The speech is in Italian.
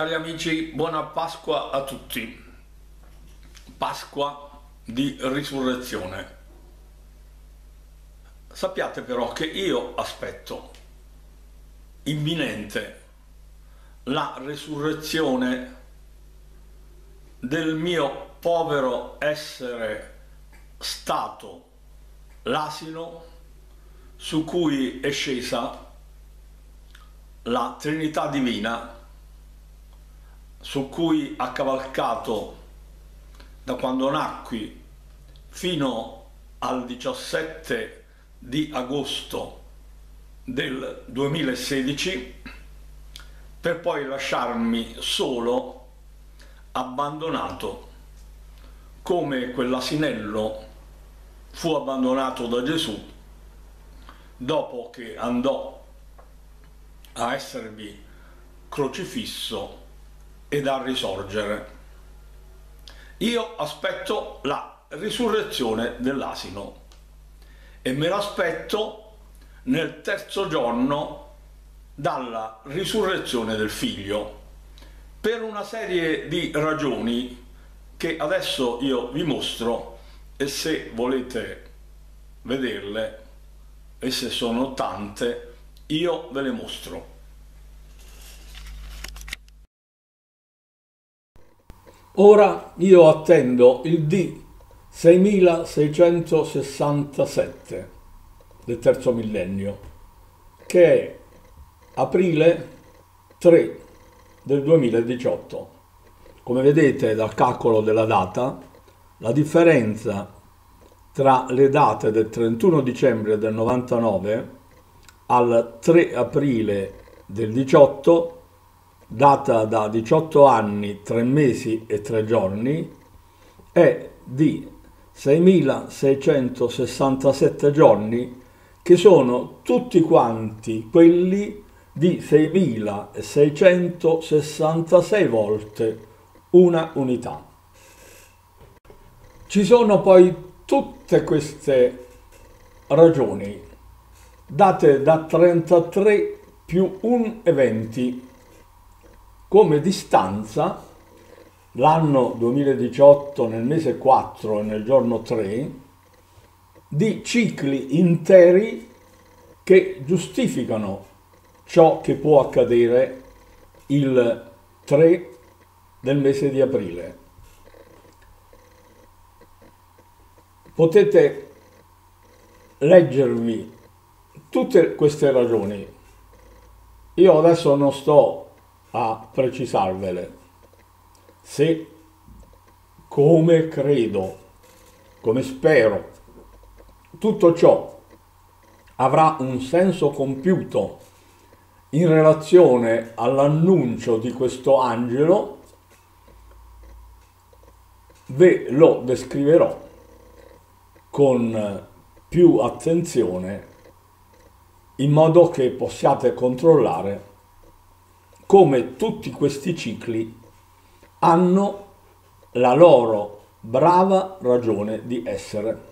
Cari amici, buona Pasqua a tutti. Pasqua di risurrezione. Sappiate però che io aspetto imminente la risurrezione del mio povero essere stato l'asino su cui è scesa la Trinità Divina su cui ha cavalcato da quando nacqui fino al 17 di agosto del 2016 per poi lasciarmi solo abbandonato come quell'asinello fu abbandonato da Gesù dopo che andò a esservi crocifisso ed a risorgere. Io aspetto la risurrezione dell'asino e me l'aspetto nel terzo giorno dalla risurrezione del figlio per una serie di ragioni che adesso io vi mostro e se volete vederle e se sono tante io ve le mostro. Ora io attendo il D 6667 del terzo millennio, che è aprile 3 del 2018. Come vedete dal calcolo della data, la differenza tra le date del 31 dicembre del 99 al 3 aprile del 18, data da 18 anni, 3 mesi e 3 giorni, è di 6.667 giorni, che sono tutti quanti quelli di 6.666 volte una unità. Ci sono poi tutte queste ragioni date da 33 più 1 eventi come distanza l'anno 2018 nel mese 4 e nel giorno 3 di cicli interi che giustificano ciò che può accadere il 3 del mese di aprile. Potete leggervi tutte queste ragioni io adesso non sto a precisarvele. Se come credo come spero tutto ciò avrà un senso compiuto in relazione all'annuncio di questo angelo ve lo descriverò con più attenzione in modo che possiate controllare come tutti questi cicli hanno la loro brava ragione di essere.